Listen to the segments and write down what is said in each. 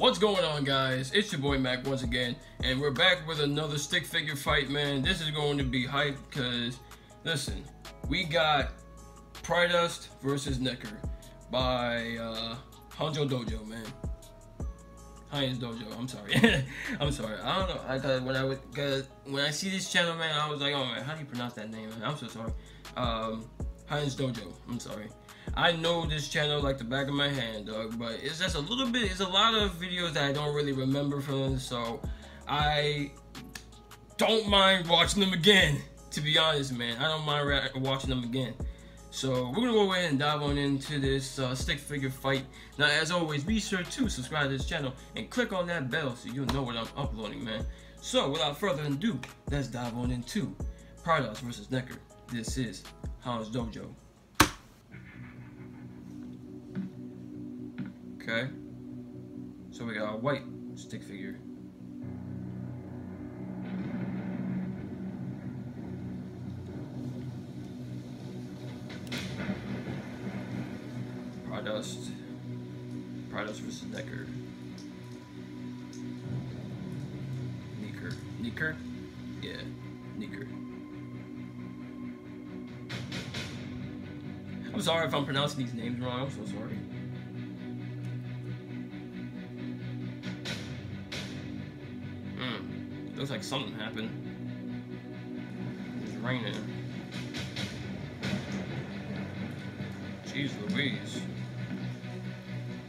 What's going on, guys? It's your boy Mac once again, and we're back with another stick figure fight, man. This is going to be hype because, listen, we got Pridust versus Neker by uh, Hanjo Dojo, man. Heinz Dojo. I'm sorry. I'm sorry. I don't know. I cause when I would, cause when I see this channel, man, I was like, oh man, how do you pronounce that name? Man? I'm so sorry. Um, Heinz Dojo. I'm sorry. I know this channel like the back of my hand, dog, but it's just a little bit, it's a lot of videos that I don't really remember from, so I don't mind watching them again, to be honest, man. I don't mind watching them again. So we're gonna go ahead and dive on into this uh, stick figure fight. Now, as always, be sure to subscribe to this channel and click on that bell so you'll know what I'm uploading, man. So without further ado, let's dive on into Pridust versus Neker. This is Hans Dojo. Okay. So we got a white stick figure. Pridust. Pridust versus Neker. Neker. Neker? Yeah, Neker. I'm sorry if I'm pronouncing these names wrong. I'm so sorry. Looks like something happened. It's raining. Jeez Louise.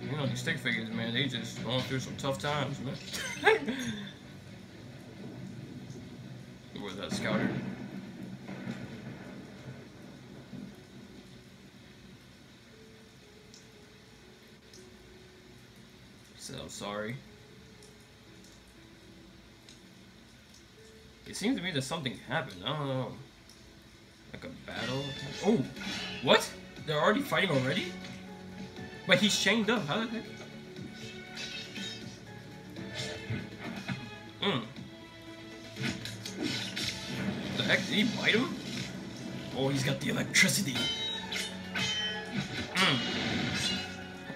You know, these stick figures, man, they just going through some tough times, man. Where's that scouter? So sorry. It seems to me that something happened. I don't know. Like a battle? Oh! What? They're already fighting already? But he's chained up. How the heck? Hmm. The heck? Did he bite him? Oh, he's got the electricity. Hmm.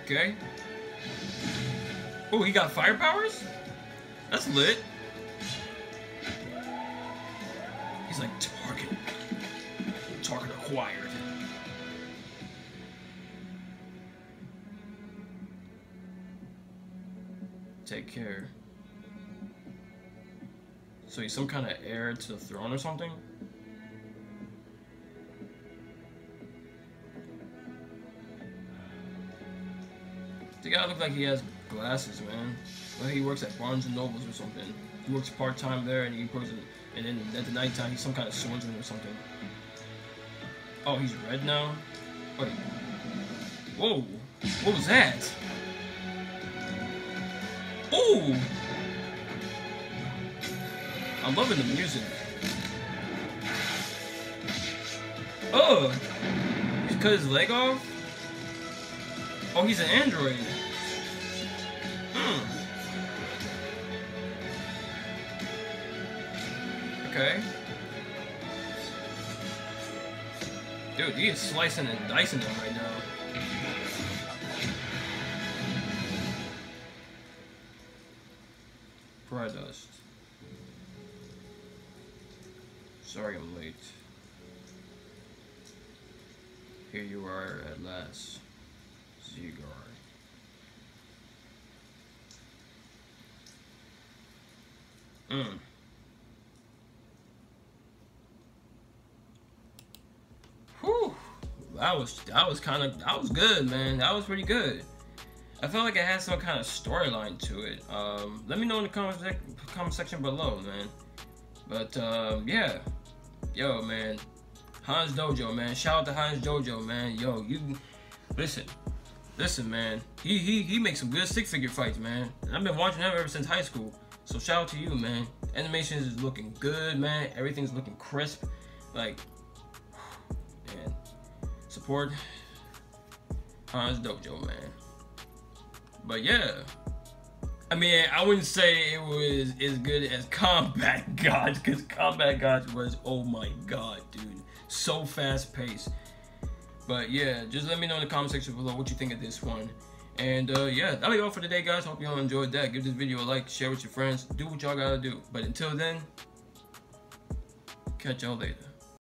Okay. Oh, he got fire powers? That's lit. He's like, target. Target acquired. Take care. So he's some kind of heir to the throne or something? The guy looks like he has glasses, man. Like he works at Barnes and Nobles or something. He works part time there, and he works, in, and then at the nighttime he's some kind of swordsman or something. Oh, he's red now. Wait. Whoa. What was that? Oh. I'm loving the music. Oh. He cut his leg off. Oh, he's an android. Okay. Dude, he's slicing and dicing them right now. Pridust. Sorry I'm late. Here you are at last, Zigar. Hmm. That was that was kind of that was good, man. That was pretty good. I felt like it had some kind of storyline to it. Um, let me know in the comment, comment section below, man. But um, yeah, yo, man, Hans Dojo, man. Shout out to Hans Dojo, man. Yo, you listen, listen, man. He he he makes some good stick figure fights, man. I've been watching him ever since high school. So shout out to you, man. Animations is looking good, man. Everything's looking crisp. Like support Hans Dojo, man. But yeah, I mean, I wouldn't say it was as good as Combat Gods, because Combat Gods was, oh my god, dude, so fast paced. But yeah, just let me know in the comment section below what you think of this one. And uh, yeah, that'll be all for today, guys. Hope y'all enjoyed that. Give this video a like, share with your friends, do what y'all gotta do. But until then, catch y'all later.